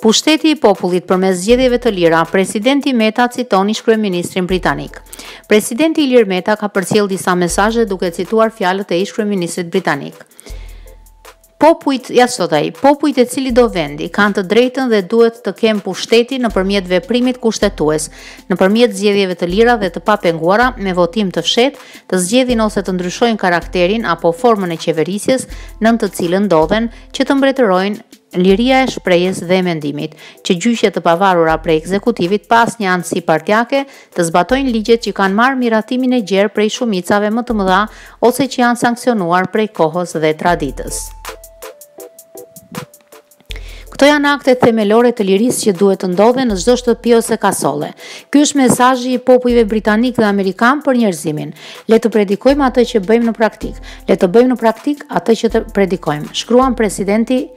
Pushteti i popullit përmes zgjedhjeve të lira, presidenti Meta citon ish kryeministrin britanik. Presidenti Ilir Meta ka përcjellë disa mesazhe duke cituar fjalët e ish kryeministrit britanik. Popujt, ja ç'thotë ai, popujt e cilitdo vendi kanë të drejtën dhe duhet të kenë pushtetin nëpërmjet veprimit kushtetues, nëpërmjet zgjedhjeve të lira dhe të papenguara me votim të fshehtë, të zgjedhin ose të ndryshojnë karakterin apo formën e qeverisjes nën të cilën ndodhen, që të mbretërojnë liria e shprehjes dhe e mendimit, që gjyqe të pavarura prej ekzekutivit pa asnjë anësi partiake, të zbatojnë ligjet që kanë marrë miratimin e gjerë prej shumicave më të mëdha ose që janë sanksionuar prej kohës dhe traditës. Këto janë akte themelore të lirisë që duhet të ndodhen në çdo shtëpi ose kasolle. Ky është mesazhi i popujve britanik dhe amerikan për njerëzimin. Le të predikojmë atë që bëjmë në praktikë. Le të bëjmë në praktikë atë që të predikojmë. Shkruan presidenti